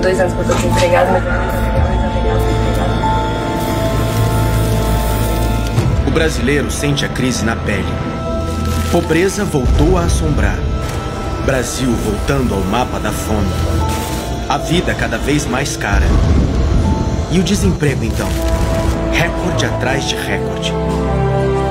Dois anos que eu tô desempregado, mas... O brasileiro sente a crise na pele. Pobreza voltou a assombrar. Brasil voltando ao mapa da fome. A vida cada vez mais cara. E o desemprego, então? Recorde atrás de recorde.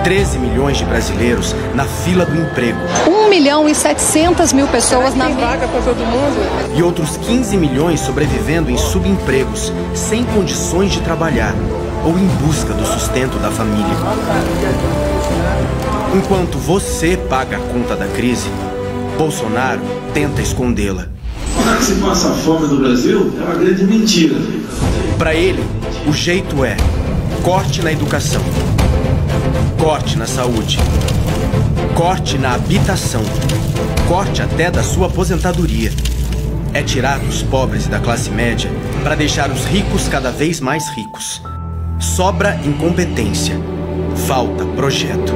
13 milhões de brasileiros na fila do emprego. 1 milhão e 700 mil pessoas na vaga para todo mundo. E outros 15 milhões sobrevivendo em subempregos, sem condições de trabalhar ou em busca do sustento da família. Enquanto você paga a conta da crise, Bolsonaro tenta escondê-la. Se passa fome no Brasil é uma grande mentira. Para ele, o jeito é corte na educação, corte na saúde, corte na habitação, corte até da sua aposentadoria. É tirar dos pobres e da classe média para deixar os ricos cada vez mais ricos. Sobra incompetência, falta projeto.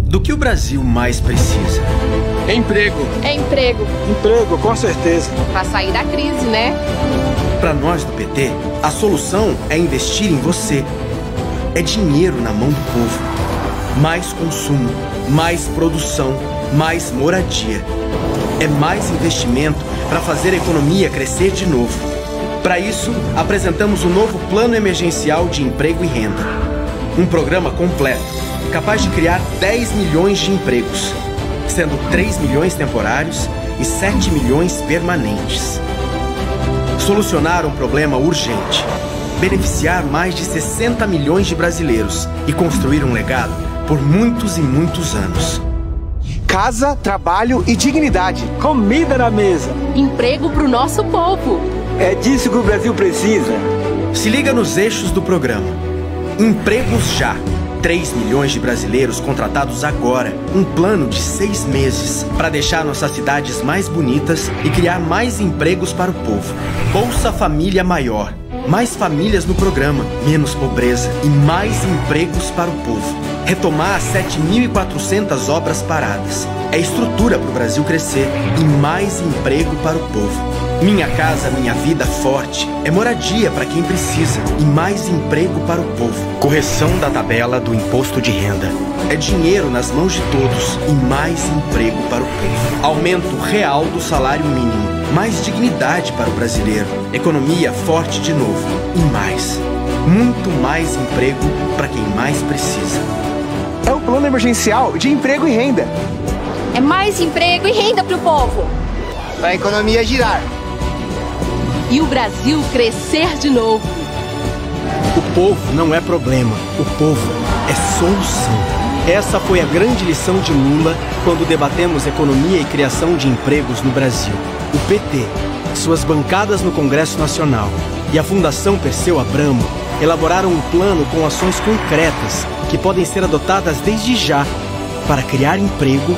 Do que o Brasil mais precisa? Emprego. É emprego. Emprego, com certeza. Pra sair da crise, né? Para nós do PT, a solução é investir em você. É dinheiro na mão do povo. Mais consumo, mais produção, mais moradia. É mais investimento para fazer a economia crescer de novo. Para isso, apresentamos o novo Plano Emergencial de Emprego e Renda. Um programa completo, capaz de criar 10 milhões de empregos, sendo 3 milhões temporários e 7 milhões permanentes. Solucionar um problema urgente, beneficiar mais de 60 milhões de brasileiros e construir um legado por muitos e muitos anos. Casa, trabalho e dignidade. Comida na mesa. Emprego pro nosso povo. É disso que o Brasil precisa. Se liga nos eixos do programa. Empregos já. 3 milhões de brasileiros contratados agora. Um plano de seis meses para deixar nossas cidades mais bonitas e criar mais empregos para o povo. Bolsa Família Maior. Mais famílias no programa, menos pobreza e mais empregos para o povo. Retomar 7.400 obras paradas. É estrutura para o Brasil crescer e mais emprego para o povo. Minha Casa Minha Vida Forte é moradia para quem precisa e mais emprego para o povo. Correção da tabela do imposto de renda. É dinheiro nas mãos de todos e mais emprego para o povo. Aumento real do salário mínimo. Mais dignidade para o brasileiro. Economia forte de novo. E mais. Muito mais emprego para quem mais precisa. É o plano emergencial de emprego e renda. É mais emprego e renda pro povo. Para a economia girar. E o Brasil crescer de novo. O povo não é problema, o povo é solução. Essa foi a grande lição de Lula quando debatemos economia e criação de empregos no Brasil. O PT, suas bancadas no Congresso Nacional e a Fundação Perseu Abramo elaboraram um plano com ações concretas que podem ser adotadas desde já para criar emprego,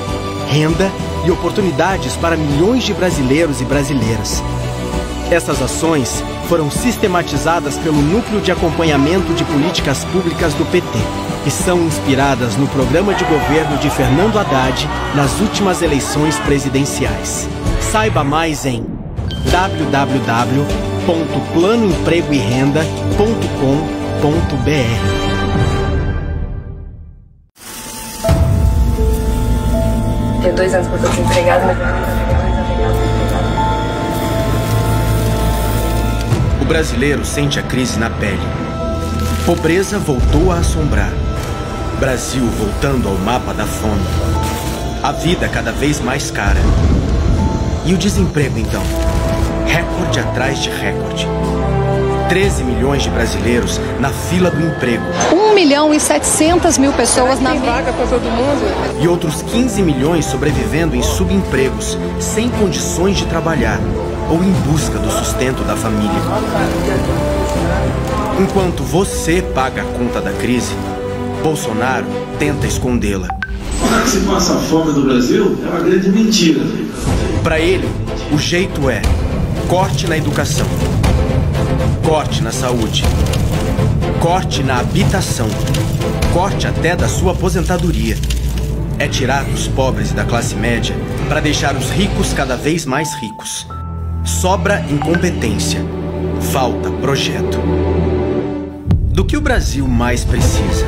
renda e oportunidades para milhões de brasileiros e brasileiras. Essas ações foram sistematizadas pelo Núcleo de Acompanhamento de Políticas Públicas do PT e são inspiradas no programa de governo de Fernando Haddad nas últimas eleições presidenciais. Saiba mais em www.planoempregoerenda.com.br Tem dois anos que eu tô desempregado, mas... brasileiro sente a crise na pele. Pobreza voltou a assombrar. Brasil voltando ao mapa da fome. A vida cada vez mais cara. E o desemprego, então? Recorde atrás de recorde. 13 milhões de brasileiros na fila do emprego. 1 milhão e 700 mil pessoas na vaga para todo mundo. E outros 15 milhões sobrevivendo em subempregos, sem condições de trabalhar ou em busca do sustento da família. Enquanto você paga a conta da crise, Bolsonaro tenta escondê-la. Se passa fome no Brasil é uma grande mentira. Para ele, o jeito é corte na educação, corte na saúde, corte na habitação, corte até da sua aposentadoria. É tirar dos pobres e da classe média para deixar os ricos cada vez mais ricos. Sobra incompetência. Falta projeto. Do que o Brasil mais precisa?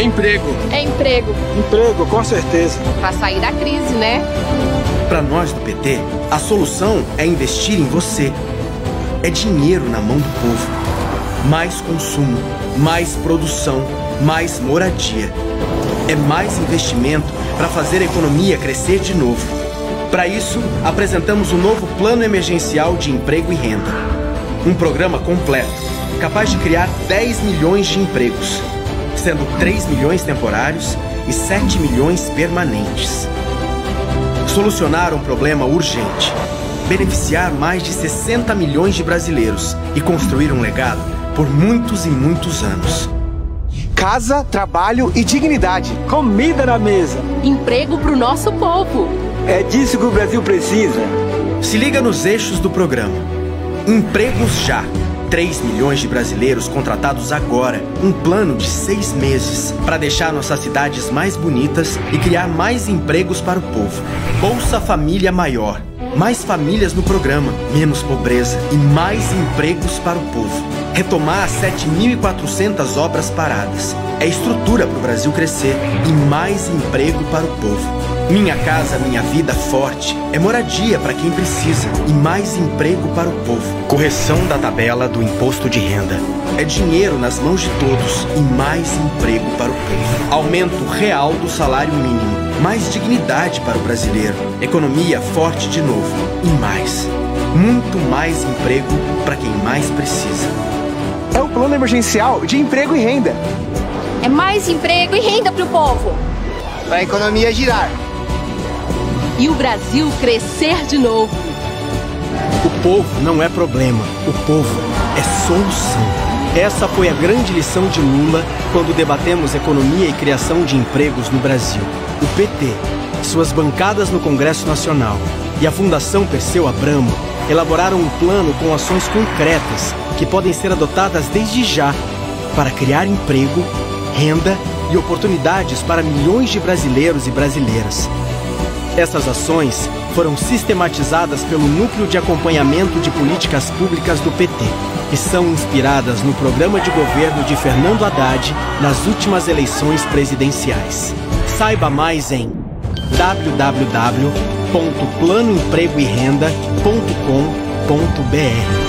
Emprego. É emprego. Emprego, com certeza. Pra sair da crise, né? Para nós do PT, a solução é investir em você. É dinheiro na mão do povo. Mais consumo, mais produção, mais moradia. É mais investimento para fazer a economia crescer de novo. Para isso, apresentamos o novo Plano Emergencial de Emprego e Renda. Um programa completo, capaz de criar 10 milhões de empregos, sendo 3 milhões temporários e 7 milhões permanentes. Solucionar um problema urgente, beneficiar mais de 60 milhões de brasileiros e construir um legado por muitos e muitos anos. Casa, trabalho e dignidade. Comida na mesa. Emprego pro nosso povo. É disso que o Brasil precisa. Se liga nos eixos do programa. Empregos já. 3 milhões de brasileiros contratados agora. Um plano de seis meses para deixar nossas cidades mais bonitas e criar mais empregos para o povo. Bolsa Família Maior. Mais famílias no programa, menos pobreza e mais empregos para o povo. Retomar 7.400 obras paradas. É estrutura para o Brasil crescer e mais emprego para o povo. Minha Casa Minha Vida Forte é moradia para quem precisa e mais emprego para o povo. Correção da tabela do imposto de renda. É dinheiro nas mãos de todos e mais emprego para o povo. Aumento real do salário mínimo. Mais dignidade para o brasileiro. Economia forte de novo. E mais. Muito mais emprego para quem mais precisa. O plano emergencial de emprego e renda. É mais emprego e renda pro povo. Para a economia girar. E o Brasil crescer de novo. O povo não é problema, o povo é solução. Essa foi a grande lição de Lula quando debatemos economia e criação de empregos no Brasil. O PT, suas bancadas no Congresso Nacional e a Fundação Perseu Abramo elaboraram um plano com ações concretas que podem ser adotadas desde já para criar emprego, renda e oportunidades para milhões de brasileiros e brasileiras. Essas ações foram sistematizadas pelo Núcleo de Acompanhamento de Políticas Públicas do PT e são inspiradas no programa de governo de Fernando Haddad nas últimas eleições presidenciais. Saiba mais em www.planoempregoerenda.com.br.